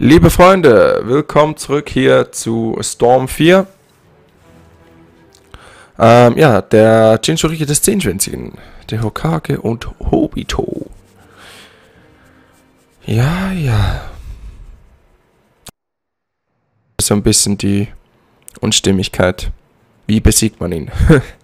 Liebe Freunde, willkommen zurück hier zu Storm 4. Ähm, ja, der Jinchuriki des Zehnschwänzigen, der Hokage und Hobito. Ja, ja. So ein bisschen die Unstimmigkeit. Wie besiegt man ihn?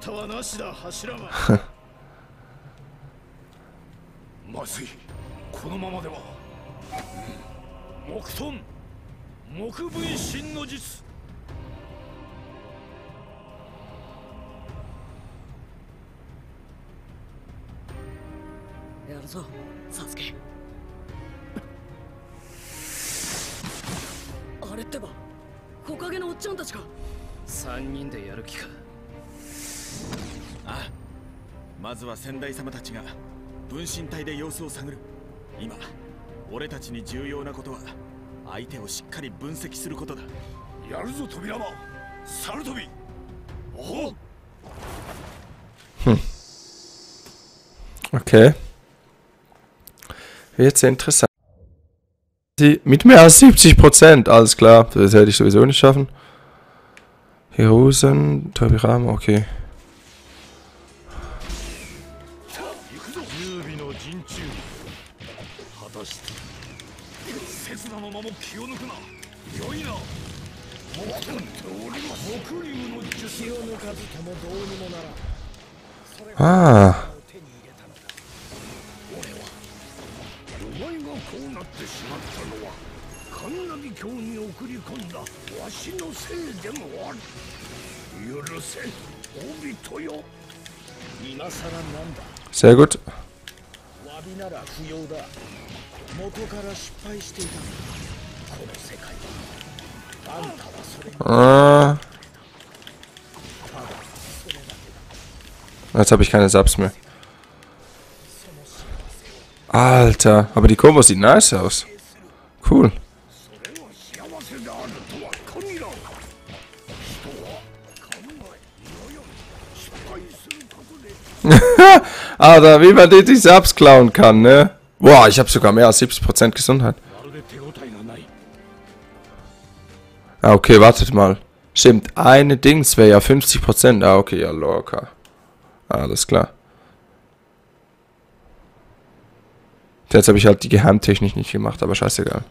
ったはなしだ柱が まずい。このままでは。木遁木分身の術。やるぞ。サスケ。あれってば。木陰のおっちゃんたちか。三人でやる気かああまずは先代様たちが分身体で様子を探る今俺たちに重要なことは相手をしっかり分析することだやるぞ扉間猿飛びおう Okay. Wird sehr interessant. Sie mit mehr als 70%, alles klar. Das hätte ich sowieso nicht schaffen. Hirosen, Tobirama, okay. ナギ教に送り込んだわしのせいでもある。許せオビトよ。今さらなんだ。Sehr gut. 詫びなら不要だ。元から失敗していた。この世界。はあんたはそれに。Ah, Jetzt habe ich keine Subs mehr. Alter, aber die Kombo sieht nice aus. Cool. Alter, wie man die, die Subs klauen kann, ne? Boah, ich habe sogar mehr als 70% Gesundheit. Ah, okay, wartet mal. Stimmt, eine Dings wäre ja 50%. Ah, okay, ja, locker. Alles klar. Jetzt habe ich halt die Geheimtechnik nicht gemacht, aber scheißegal.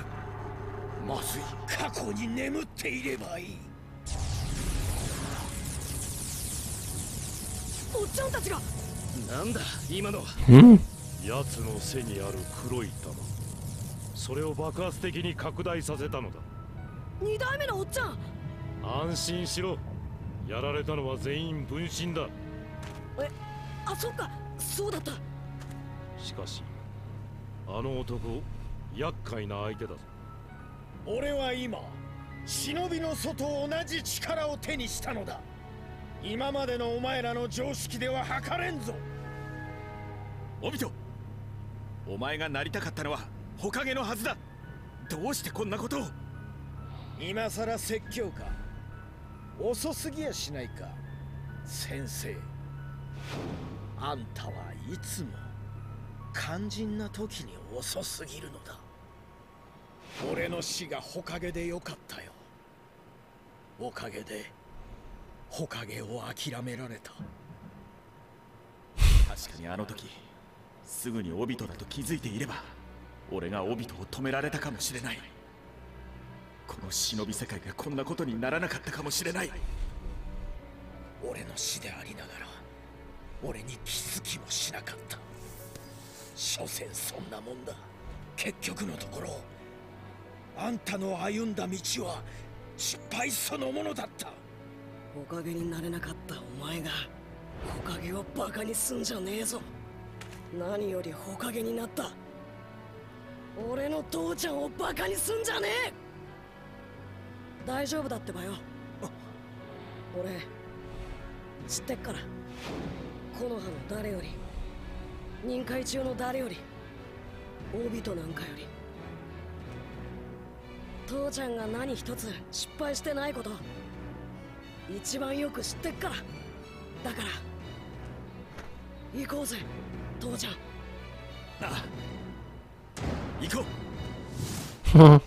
こまずい。過去に眠っていればいい。おっちゃんたちが。なんだ今のは。Hm? 奴の背にある黒い玉。それを爆発的に拡大させたのだ。二代目のおっちゃん。安心しろ。やられたのは全員分身だ。えあそっか。そうだった。しかしあの男厄介な相手だぞ俺は今忍びの外と同じ力を手にしたのだ。今までのお前らの常識では測れんぞ。オビトお前がなりたかったのは火影のはずだ。どうしてこんなことを。今さら説教か。遅すぎやしないか。先生。あんたはいつも肝心な時に遅すぎるのだ俺の死が火影でよかったよ。おかげで火影を諦められた。確かにあの時すぐにオビトだと気づいていれば俺がオビトを止められたかもしれない。この忍び世界がこんなことにならなかったかもしれない。俺の死でありながら俺に気づきもしなかった。所詮そんなもんだ。結局のところあんたの歩んだ道は失敗そのものだった。おかげになれなかったお前がほかげをバカにすんじゃねえぞ。何よりほかげになった。俺の父ちゃんをバカにすんじゃねえ。大丈夫だってばよ。俺知ってっから。木の葉の誰より任界中の誰より大人なんかより。父ちゃんが何一つ失敗してないこと一番よく知ってっからだから行こうぜ父ちゃんああ行こう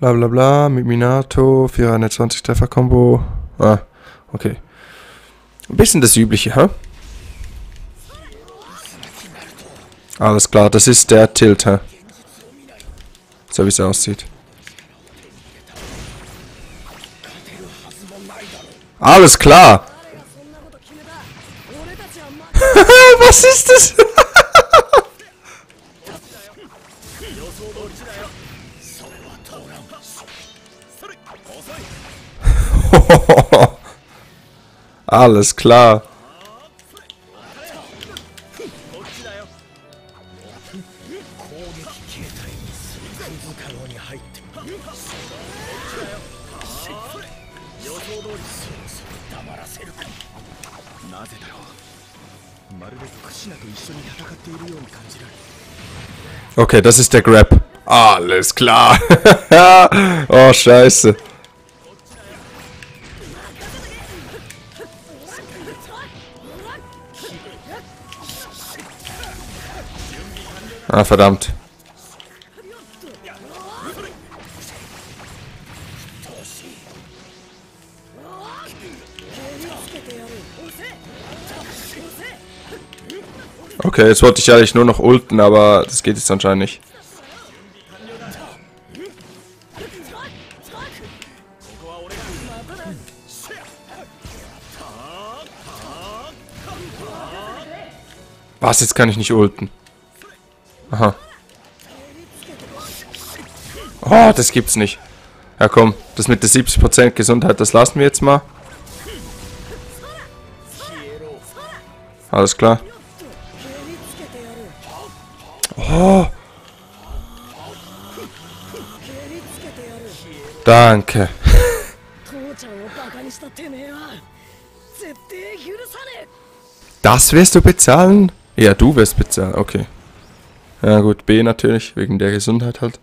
Bla bla bla, mit Minato, 420 Treffer-Kombo. Ah, okay. Ein bisschen das Übliche, hä? Alles klar, das ist der Tilter. So wie es aussieht. Alles klar. Was ist das? Alles klar. 攻撃形態にすり続かろうに入って予想通りそろそろ黙らせるかなぜだろうまるでクシナと一緒に戦っているように感じる Okay, das ist der Grab. Alles klar. oh, scheiße. Ah, verdammt. Okay, jetzt wollte ich eigentlich nur noch ulten, aber das geht jetzt anscheinend nicht. Was, jetzt kann ich nicht ulten. Aha. Oh, das gibt's nicht. Ja komm, das mit der 70% Gesundheit, das lassen wir jetzt mal. Alles klar. Oh. Danke. Das wirst du bezahlen? Ja, du wirst bezahlen. Okay. Ja gut, B natürlich, wegen der Gesundheit halt.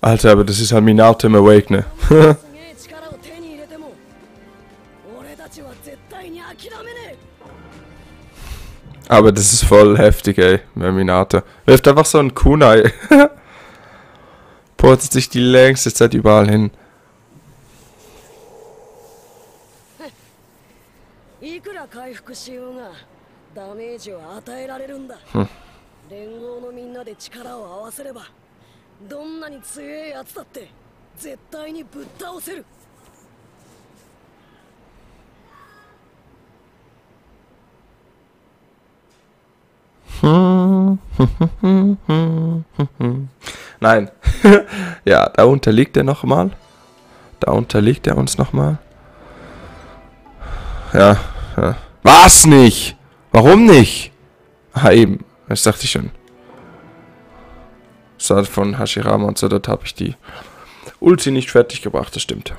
Alter, aber das ist halt Minato im Awake, ne? aber das ist voll heftig, ey, mit Minato. Wirft einfach so ein Kunai. Portet sich die längste Zeit überall hin. Hm. hm. くら回復しようがダメージを与えられるんだ連合のみんなで力を合わせればどんなに強いやつだって絶対にぶっ倒せる Nein. ja, da unterliegt er nochmal. Da unterliegt er uns nochmal. Ja, ja. Was nicht? Warum nicht? Ah, eben. Das dachte ich schon. War von Hashirama und so, dort habe ich die Ulti nicht fertig gebracht, das stimmt.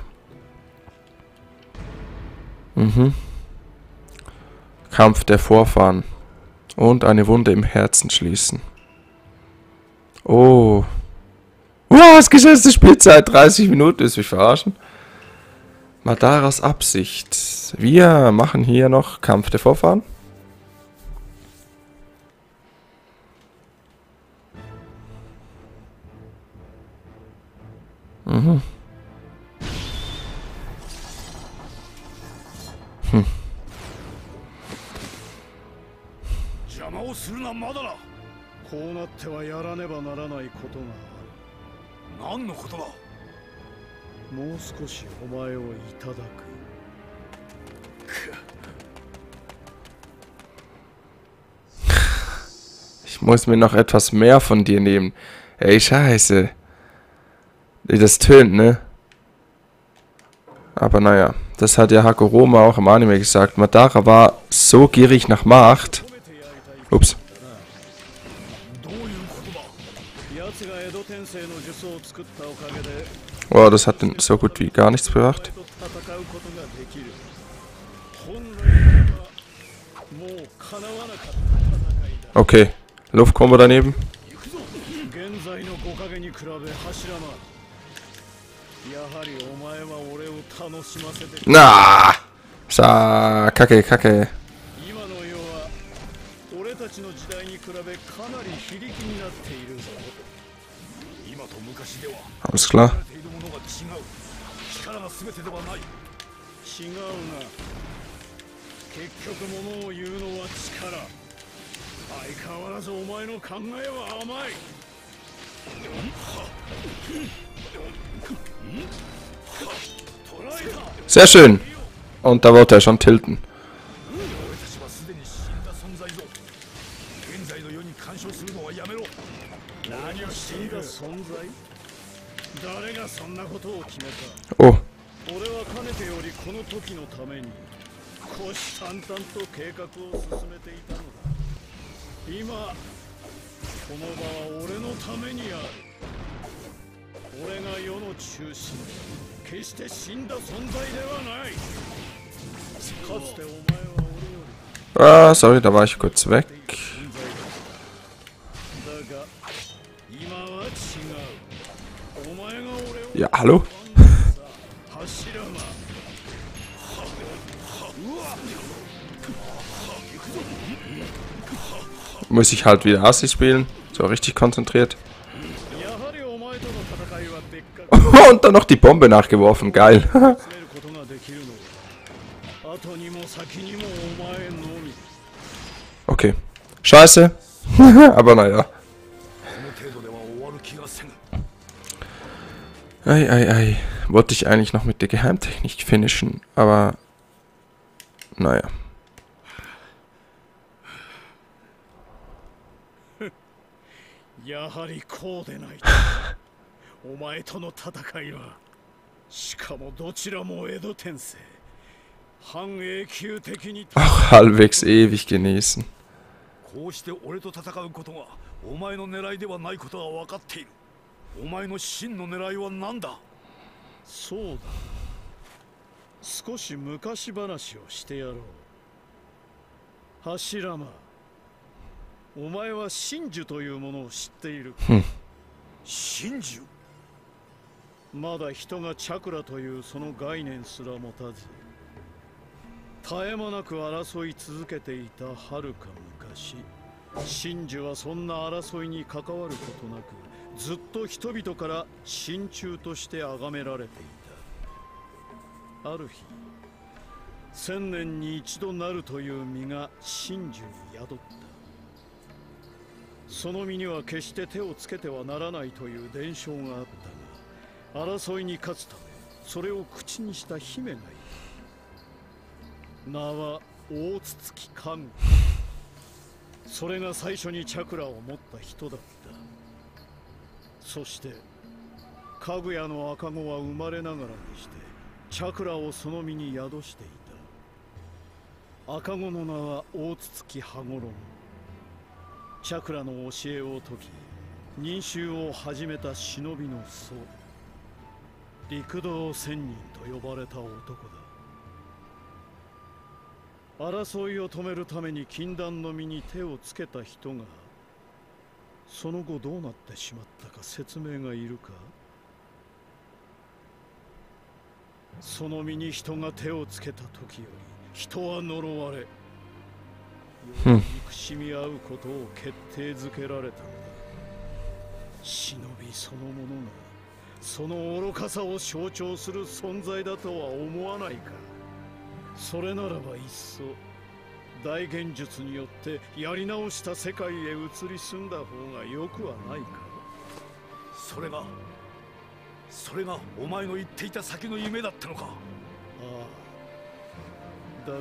Mhm. Kampf der Vorfahren. Und eine Wunde im Herzen schließen. Oh. Was? Geschätzte Spielzeit 30 Minuten, ist mich verarschen. Madaras Absicht. Wir machen hier noch Kampf der Vorfahren. Mhm. Hm. Ich muss mir noch etwas mehr von dir nehmen. Ey, scheiße. Das tönt, ne? Aber naja, das hat ja Hakuroma auch im Anime gesagt. Madara war so gierig nach Macht. Ups. Wow, das hat denn so gut wie gar nichts gebracht. Okay, Luftkombo daneben. 現在の木陰に比べ柱間やはりお前は俺を楽しませて Na! Sa, kacke, kacke. 今の世は俺たちの時代に比べかなり非力になっているぞ今と昔では Alles klar. 力が全てではない違うな結局物を言うのは力相変わらずお前の考えは甘い Sehr schön. Und da wollte er schon tilten. Oh. 俺はかねてよりこの時のために虎視眈々と計画を進めていたのだ今この場は俺のためにある俺が世の中心決して死んだ存在ではないかつてお前は俺より ah, sorry, da war ich kurz weg. 存在だだが今は違うお前が俺を Ja, hallo? 柱間 Muss ich halt wieder Assi spielen. So richtig konzentriert. Und dann noch die Bombe nachgeworfen, geil. okay. Scheiße. Aber naja. Ei, ei, ei. Wollte ich eigentlich noch mit der Geheimtechnik finishen, aber... Naja. Ja, お前との戦いはしかもどちらも江戸天聖半永久的に Auch halbwegs ewig genießen. こうして俺と戦うことがお前の狙いではないことは分かっている。お前の真の狙いは何だ？そうだ。少し昔話をしてやろう。柱間。お前は真珠というものを知っている真珠？まだ人がチャクラというその概念すら持たず絶え間なく争い続けていたはるか昔真珠はそんな争いに関わることなくずっと人々から真鍮として崇められていた。ある日千年に一度なるという実が真珠に宿った。その身には決して手をつけてはならないという伝承があった。争いに勝つためそれを口にした姫がいる。名は大筒木家具それが最初にチャクラを持った人だった。そして家具屋の赤子は生まれながらにしてチャクラをその身に宿していた。赤子の名は大筒木羽衣。チャクラの教えを解き忍衆を始めた忍びの僧陸道仙人と呼ばれた男だ。争いを止めるために禁断の身に手をつけた人がその後どうなってしまったか説明がいるか。その身に人が手をつけた時より人は呪われ憎しみ合うことを決定づけられたのだ。忍びそのものがその愚かさを象徴する存在だとは思わないか。それならばいっそ大現術によってやり直した世界へ移り住んだ方がよくはないか。それがそれがお前の言っていた先の夢だったのか。ああ。だが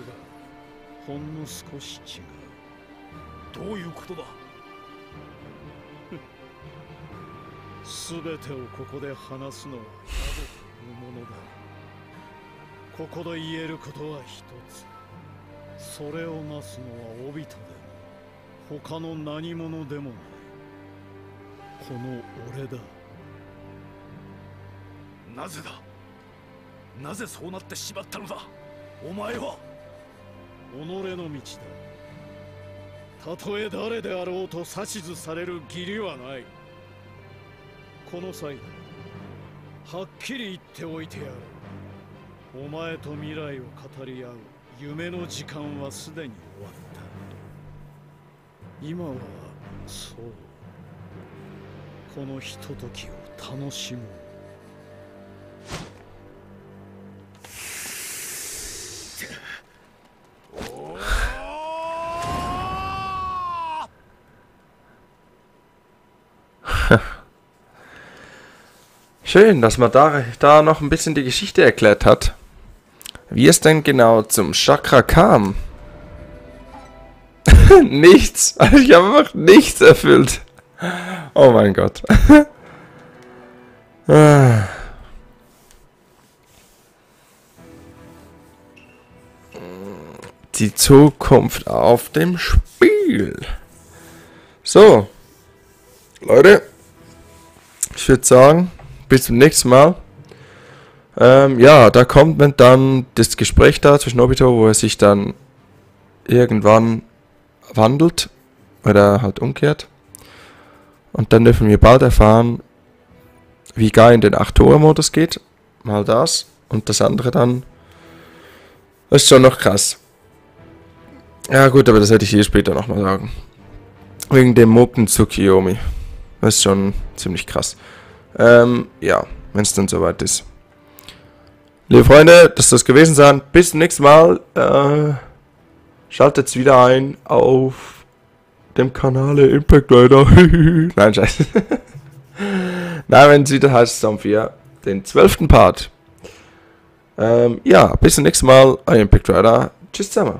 ほんの少し違う。どういうことだ？すべてをここで話すのは宿というものだ。ここで言えることは一つ。それをなすのはオビトでも他の何者でもない。この俺だ。なぜだ？なぜそうなってしまったのだ？お前は？己の道だたとえ誰であろうと指図される義理はないこの際はっきり言っておいてやる。お前と未来を語り合う夢の時間はすでに終わった。今はそう。このひとときを楽しもう。Schön, dass man da, da noch ein bisschen die Geschichte erklärt hat. Wie es denn genau zum Chakra kam. nichts. Ich habe einfach nichts erfüllt. Oh mein Gott. Die Zukunft auf dem Spiel. So. Leute. Ich würde sagen, bis zum nächsten Mal. Ähm, ja, da kommt dann das Gespräch da zwischen Obito, wo er sich dann irgendwann wandelt oder halt umkehrt. Und dann dürfen wir bald erfahren, wie Guy in den 8-Tore-Modus geht. Mal das. Und das andere dann. Das ist schon noch krass. Ja gut, aber das hätte ich hier später nochmal sagen. Wegen dem Moken Tsukiyomi. Das ist schon ziemlich krass. Ähm, ja, wenn es dann soweit ist. Liebe Freunde, das soll es gewesen sein. Bis zum nächsten Mal. Äh, schaltet wieder ein auf dem Kanal Impact Rider. Nein, scheiße. Nein, wenn es wieder heißt Song 4, den zwölften Part. Ähm, ja, bis zum nächsten Mal. Euer Impact Rider. Tschüss zusammen.